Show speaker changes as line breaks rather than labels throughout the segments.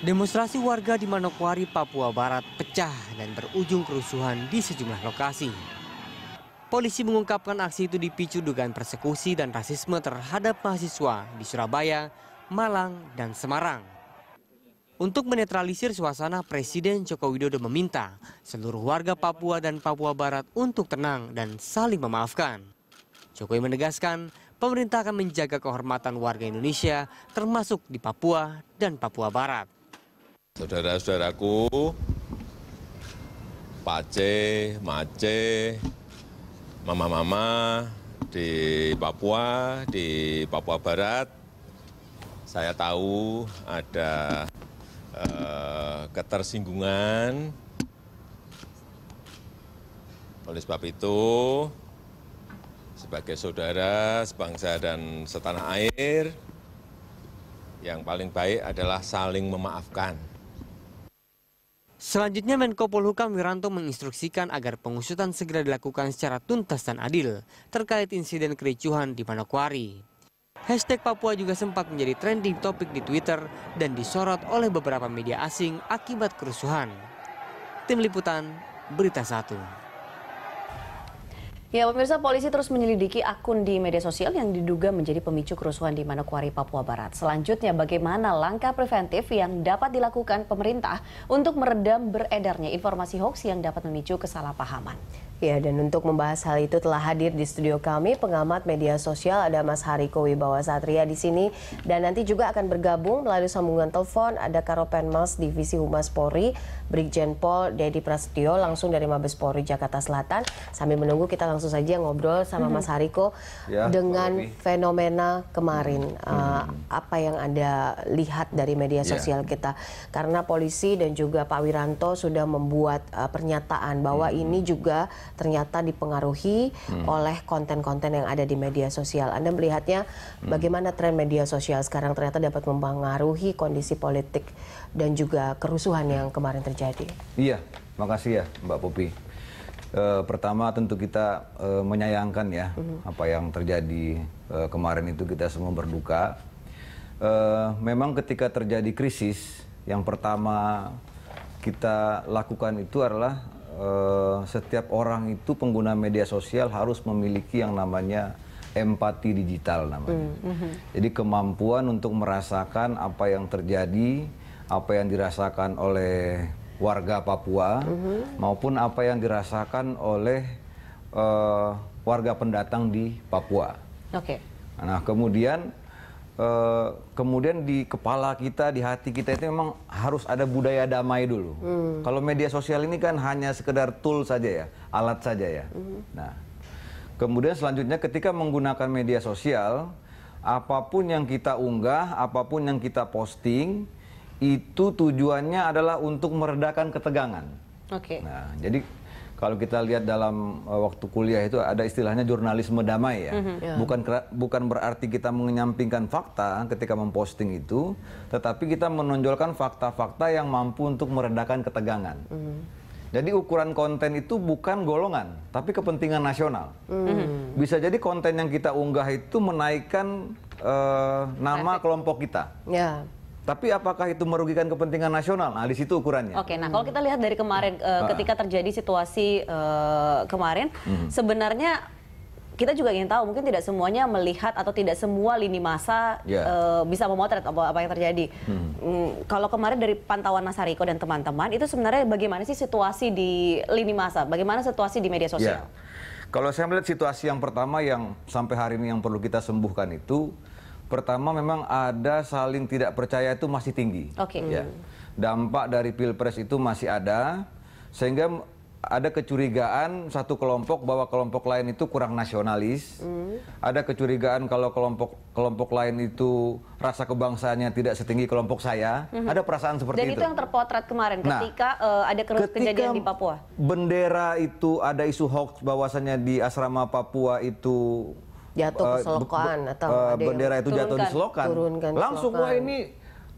Demonstrasi warga di Manokwari, Papua Barat pecah dan berujung kerusuhan di sejumlah lokasi. Polisi mengungkapkan aksi itu dipicu dugaan persekusi dan rasisme terhadap mahasiswa di Surabaya, Malang, dan Semarang. Untuk menetralisir suasana, Presiden Joko Widodo meminta seluruh warga Papua dan Papua Barat untuk tenang dan saling memaafkan. Jokowi menegaskan pemerintah akan menjaga kehormatan warga Indonesia termasuk di Papua dan Papua Barat.
Saudara-saudaraku, Pace, Mace, Mama-mama di Papua, di Papua Barat, saya tahu ada eh, ketersinggungan. Oleh sebab itu, sebagai saudara sebangsa dan setanah air, yang paling baik adalah saling memaafkan.
Selanjutnya Menko Polhukam Wiranto menginstruksikan agar pengusutan segera dilakukan secara tuntas dan adil terkait insiden kericuhan di Manokwari. Hashtag Papua juga sempat menjadi trending topik di Twitter dan disorot oleh beberapa media asing akibat kerusuhan. Tim Liputan, Berita Satu.
Ya, pemirsa polisi terus menyelidiki akun di media sosial yang diduga menjadi pemicu kerusuhan di Manokwari, Papua Barat. Selanjutnya, bagaimana langkah preventif yang dapat dilakukan pemerintah untuk meredam beredarnya informasi hoax yang dapat memicu kesalahpahaman.
Ya, dan untuk membahas hal itu telah hadir di studio kami pengamat media sosial ada Mas Hariko Wibawa Satria di sini dan nanti juga akan bergabung melalui sambungan telepon ada Karopenmas Divisi Humas Polri Brigjen Pol Dedi Prasetyo langsung dari Mabes Polri Jakarta Selatan. Sambil menunggu kita langsung saja ngobrol sama Mas Hariko
Ya,
dengan fenomena kemarin uh, apa yang Anda lihat dari media
Ya.
sosial kita karena polisi dan juga Pak Wiranto sudah membuat uh, pernyataan bahwa ini juga ternyata dipengaruhi oleh konten-konten yang ada di media sosial. Anda melihatnya bagaimana tren media sosial sekarang ternyata dapat mempengaruhi kondisi politik dan juga kerusuhan yang kemarin terjadi.
Iya, makasih ya Mbak Popi. Eh, pertama tentu kita eh, menyayangkan ya apa yang terjadi eh, kemarin itu kita semua berduka. Eh, memang ketika terjadi krisis, yang pertama kita lakukan itu adalah eh, setiap orang itu pengguna media sosial harus memiliki yang namanya empati digital namanya. Jadi kemampuan untuk merasakan apa yang terjadi, apa yang dirasakan oleh warga Papua maupun apa yang dirasakan oleh eh, warga pendatang di Papua.
Oke.
Nah, kemudian eh, kemudian di kepala kita, di hati kita itu memang harus ada budaya damai dulu. Kalau media sosial ini kan hanya sekedar tool saja ya, alat saja ya. Nah, kemudian selanjutnya ketika menggunakan media sosial, apa pun yang kita unggah, apa pun yang kita posting, itu tujuannya adalah untuk meredakan ketegangan.
Oke.
Nah, jadi kalau kita lihat dalam uh, waktu kuliah itu ada istilahnya jurnalisme damai ya. Bukan kera- bukan berarti kita menyampingkan fakta ketika memposting itu, tetapi kita menonjolkan fakta-fakta yang mampu untuk meredakan ketegangan. Jadi ukuran konten itu bukan golongan, tapi kepentingan nasional. Bisa jadi konten yang kita unggah itu menaikkan uh, nama kelompok kita.
Ya.
Tapi apakah itu merugikan kepentingan nasional? Nah, di situ ukurannya.
Oke, nah kalau kita lihat dari kemarin eh, ketika terjadi situasi eh, kemarin, sebenarnya kita juga ingin tahu mungkin tidak semuanya melihat atau tidak semua lini masa
Ya.
eh, bisa memotret apa, apa yang terjadi. Mm, kalau kemarin dari pantauan Mas Hariko dan teman-teman itu sebenarnya bagaimana sih situasi di lini masa? Bagaimana situasi di media sosial?
Ya. Kalau saya melihat situasi yang pertama yang sampai hari ini yang perlu kita sembuhkan itu, pertama memang ada saling tidak percaya itu masih tinggi.
Oke.
Ya. Dampak dari pilpres itu masih ada, sehingga ada kecurigaan satu kelompok bahwa kelompok lain itu kurang nasionalis. Ada kecurigaan kalau kelompok kelompok lain itu rasa kebangsaannya tidak setinggi kelompok saya. Ada perasaan seperti
Dan itu yang terpotret kemarin
Nah,
ketika eh, ada ke-
Ketika
kejadian di Papua.
Bendera itu ada isu hoax bahwasannya di asrama Papua itu
Jatuh ke
eh,
selokan
be-
atau ada yang
bendera itu jatuh di
turunkan.
selokan.
Turunkan
Langsung
selokan.
wah ini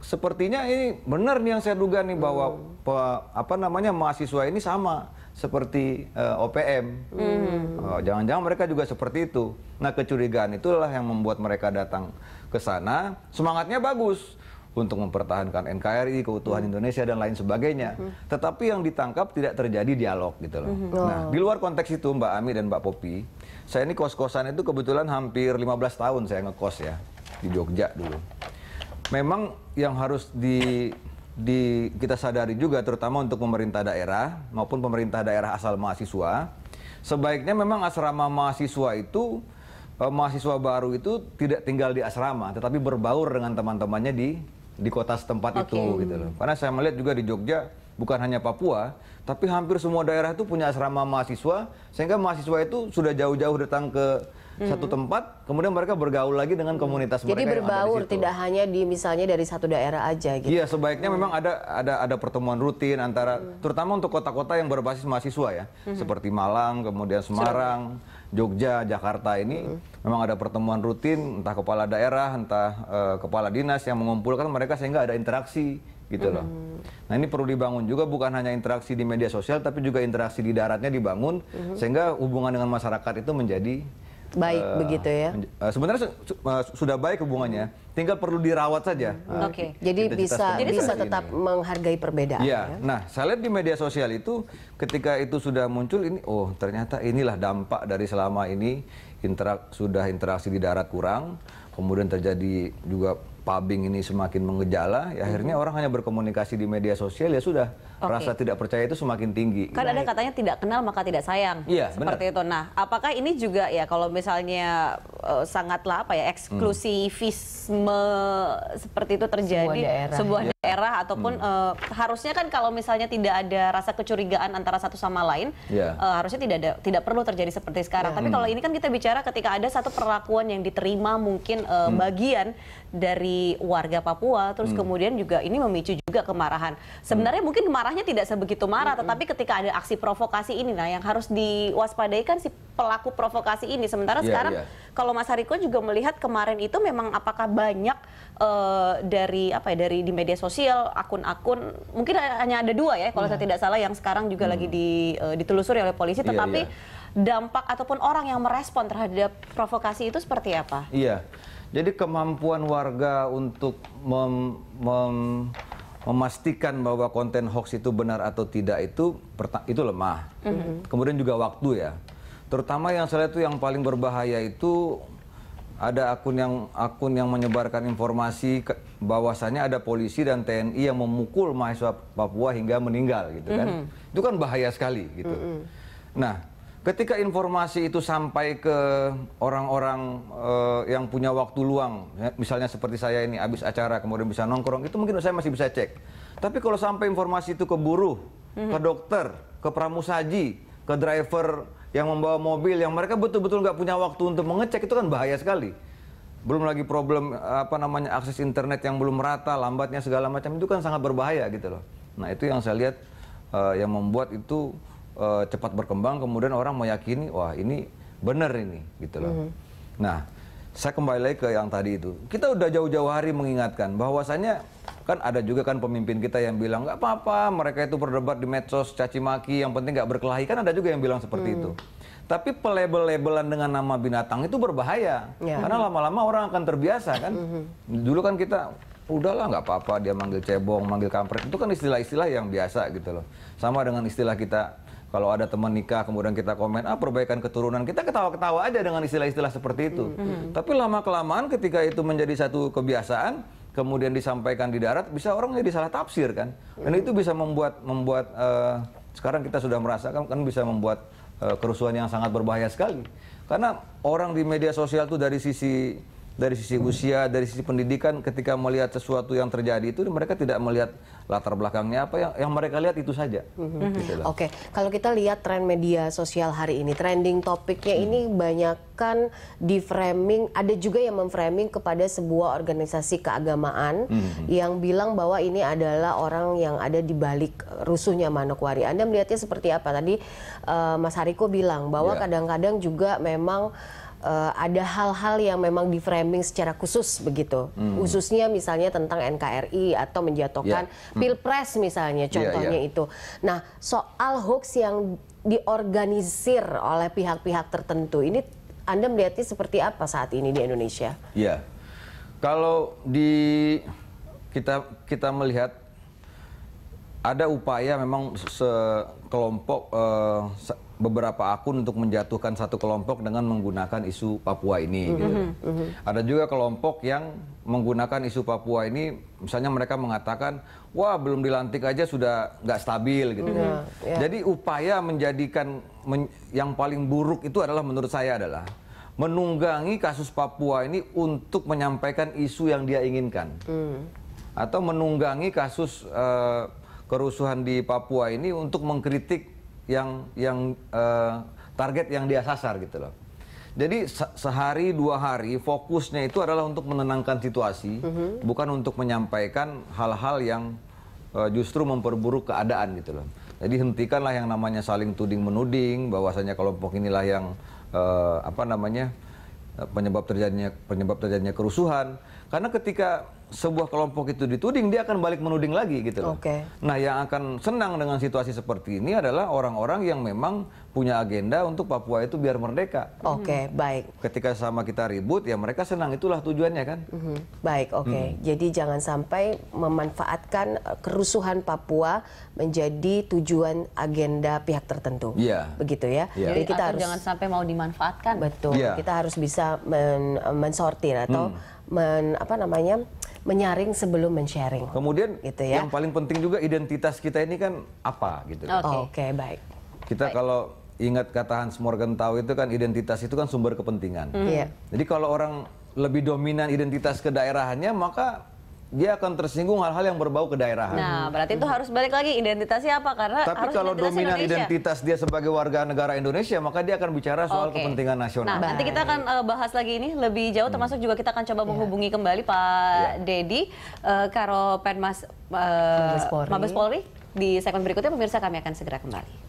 sepertinya ini benar nih yang saya duga nih bahwa
Hmm.
pe- apa namanya mahasiswa ini sama seperti eh, OPM.
Hmm.
Oh, Jangan-jangan mereka juga seperti itu. Nah kecurigaan itulah yang membuat mereka datang ke sana. Semangatnya bagus. Untuk mempertahankan NKRI, keutuhan Indonesia dan lain sebagainya. Tetapi yang ditangkap tidak terjadi dialog gitu loh. Nah, di luar konteks itu Mbak Ami dan Mbak Popi, saya ini kos-kosan itu kebetulan hampir 15 tahun saya ngekos ya di Jogja dulu. Memang yang harus di di kita sadari juga terutama untuk pemerintah daerah maupun pemerintah daerah asal mahasiswa, sebaiknya memang asrama mahasiswa itu eh, mahasiswa baru itu tidak tinggal di asrama tetapi berbaur dengan teman-temannya di di kota setempat itu gitu loh. Karena saya melihat juga di Jogja bukan hanya Papua, tapi hampir semua daerah itu punya asrama mahasiswa sehingga mahasiswa itu sudah jauh-jauh datang ke satu tempat, kemudian mereka bergaul lagi dengan komunitas
Jadi
mereka yang ada di
berbaur
situ.
tidak hanya di misalnya dari satu daerah aja gitu.
Iya, sebaiknya memang ada ada ada pertemuan rutin antara terutama untuk kota-kota yang berbasis mahasiswa ya, seperti Malang, kemudian Semarang, Jogja, Jakarta ini memang ada pertemuan rutin entah kepala daerah, entah eh, kepala dinas yang mengumpulkan mereka sehingga ada interaksi gitu loh. Nah, ini perlu dibangun juga bukan hanya interaksi di media sosial tapi juga interaksi di daratnya dibangun sehingga hubungan dengan masyarakat itu menjadi
Baik
eh,
begitu ya.
eh, sebenarnya su- su- eh, sudah baik hubungannya, tinggal perlu dirawat saja. Eh,
Oke.
Jadi
identitas
bisa
komunitas
bisa
ini.
tetap menghargai perbedaan.
Iya.
ya.
Nah, saya lihat di media sosial itu ketika itu sudah muncul ini oh ternyata inilah dampak dari selama ini interak sudah interaksi di darat kurang, kemudian terjadi juga pubbing ini semakin mengejala, ya akhirnya orang hanya berkomunikasi di media sosial ya sudah
Oke.
rasa tidak percaya itu semakin tinggi.
Kan ada katanya tidak kenal maka tidak sayang.
Iya,
Seperti itu. Nah, apakah ini juga ya kalau misalnya eh, sangatlah apa ya eksklusivisme seperti itu terjadi
Sebuah daerah.
sebuah
Iya.
daerah ataupun
Hmm.
eh, harusnya kan kalau misalnya tidak ada rasa kecurigaan antara satu sama lain,
Iya.
eh, harusnya tidak ada tidak perlu terjadi seperti sekarang. Tapi kalau ini kan kita bicara ketika ada satu perlakuan yang diterima mungkin eh,
Hmm.
bagian dari warga Papua, terus kemudian juga ini memicu juga kemarahan. Sebenarnya
Hmm.
mungkin marahnya tidak sebegitu marah, tetapi ketika ada aksi provokasi ini, nah yang harus diwaspadai kan si pelaku provokasi ini. Sementara
Iya,
sekarang
iya.
kalau Mas Hariko juga melihat kemarin itu memang apakah banyak eh, dari apa ya dari di media sosial akun-akun mungkin hanya ada dua ya kalau saya tidak salah yang sekarang juga lagi di, eh, ditelusuri oleh polisi,
Hmm. Iya,
tetapi
iya.
dampak ataupun orang yang merespon terhadap provokasi itu seperti apa?
Iya. Jadi kemampuan warga untuk mem- mem- memastikan bahwa konten hoax itu benar atau tidak itu itu lemah. Kemudian juga waktu ya. Terutama yang saya lihat itu yang paling berbahaya itu ada akun yang akun yang menyebarkan informasi ke- bahwasannya ada polisi dan TNI yang memukul mahasiswa Papua hingga meninggal gitu kan. Itu kan bahaya sekali gitu. Nah, ketika informasi itu sampai ke orang-orang eh, yang punya waktu luang, ya, misalnya seperti saya ini habis acara kemudian bisa nongkrong, itu mungkin saya masih bisa cek. Tapi kalau sampai informasi itu ke buruh, ke dokter, ke pramusaji, ke driver yang membawa mobil, yang mereka betul-betul nggak punya waktu untuk mengecek, itu kan bahaya sekali. Belum lagi problem apa namanya akses internet yang belum merata, lambatnya segala macam itu kan sangat berbahaya gitu loh. Nah itu yang saya lihat eh, yang membuat itu eh, cepat berkembang, kemudian orang meyakini wah ini benar ini gitu loh. Nah saya kembali lagi ke yang tadi itu. Kita udah jauh-jauh hari mengingatkan bahwasannya kan ada juga kan pemimpin kita yang bilang nggak apa-apa mereka itu berdebat di medsos caci maki yang penting nggak berkelahi kan ada juga yang bilang seperti itu. Tapi pelabel-labelan dengan nama binatang itu berbahaya
Ya.
karena lama-lama orang akan terbiasa kan. Dulu kan kita udahlah nggak apa-apa dia manggil cebong, manggil kampret itu kan istilah-istilah yang biasa gitu loh. Sama dengan istilah kita kalau ada teman nikah kemudian kita komen ah perbaikan keturunan kita ketawa-ketawa aja dengan istilah-istilah seperti itu. Tapi lama kelamaan ketika itu menjadi satu kebiasaan kemudian disampaikan di darat bisa orang jadi salah tafsir kan. Dan itu bisa membuat membuat eh, sekarang kita sudah merasakan kan bisa membuat eh, kerusuhan yang sangat berbahaya sekali. Karena orang di media sosial itu dari sisi dari sisi usia, dari sisi pendidikan ketika melihat sesuatu yang terjadi itu mereka tidak melihat latar belakangnya apa yang yang mereka lihat itu saja. Gitu loh.
Oke, kalau kita lihat tren media sosial hari ini, trending topiknya ini banyak kan di framing, ada juga yang memframing kepada sebuah organisasi keagamaan yang bilang bahwa ini adalah orang yang ada di balik rusuhnya Manokwari. Anda melihatnya seperti apa? Tadi eh, Mas Hariko bilang bahwa
Ya.
kadang-kadang juga memang eh, ada hal-hal yang memang di framing secara khusus begitu, khususnya misalnya tentang NKRI atau menjatuhkan
Ya.
pilpres misalnya,
Iya,
contohnya
iya.
itu. Nah, soal hoax yang diorganisir oleh pihak-pihak tertentu ini Anda melihatnya seperti apa saat ini di Indonesia?
Iya. Kalau di kita kita melihat ada upaya memang sekelompok se- beberapa akun untuk menjatuhkan satu kelompok dengan menggunakan isu Papua ini. gitu. Ada juga kelompok yang menggunakan isu Papua ini, misalnya mereka mengatakan, wah belum dilantik aja sudah nggak stabil gitu. Jadi upaya menjadikan men- yang paling buruk itu adalah menurut saya adalah menunggangi kasus Papua ini untuk menyampaikan isu yang dia inginkan atau menunggangi kasus eh, kerusuhan di Papua ini untuk mengkritik yang yang eh, target yang dia sasar gitu loh. Jadi se- sehari dua hari fokusnya itu adalah untuk menenangkan situasi, bukan untuk menyampaikan hal-hal yang eh, justru memperburuk keadaan gitu loh. Jadi hentikanlah yang namanya saling tuding menuding, bahwasanya kelompok inilah yang eh, apa namanya penyebab terjadinya penyebab terjadinya kerusuhan. Karena ketika sebuah kelompok itu dituding, dia akan balik menuding lagi gitu loh.
Oke.
Nah, yang akan senang dengan situasi seperti ini adalah orang-orang yang memang punya agenda untuk Papua itu biar merdeka.
Oke, baik.
Ketika sama kita ribut, ya mereka senang itulah tujuannya kan.
Mhm. Baik, oke. Jadi jangan sampai memanfaatkan kerusuhan Papua menjadi tujuan agenda pihak tertentu.
Iya.
Begitu ya.
Iya.
Jadi
Jadi
kita
atau
harus
jangan sampai mau dimanfaatkan.
betul.
Iya.
Kita harus bisa men- mensortir atau
Hmm.
men, apa namanya? Menyaring sebelum men-sharing.
Kemudian
Gitu ya.
yang paling penting juga identitas kita ini kan apa gitu.
Oke.
Oke, baik.
Kita kalau ingat kata Hans Morgenthau itu kan identitas itu kan sumber kepentingan.
Iya.
Jadi kalau orang lebih dominan identitas kedaerahannya maka dia akan tersinggung hal-hal yang berbau kedaerahan.
Nah, berarti itu harus balik lagi identitasnya apa? Karena
Tapi
harus
kalau
identitas
dominan
Indonesia.
identitas dia sebagai warga negara Indonesia, maka dia akan bicara soal
Oke.
kepentingan
Nah,
nasional.
nanti kita akan eh, bahas lagi ini lebih jauh, termasuk juga kita akan coba menghubungi kembali Pak Dedi, eh, Karo Penmas
Mabes Polri.
Mabes Polri. Di segmen berikutnya, pemirsa kami akan segera kembali.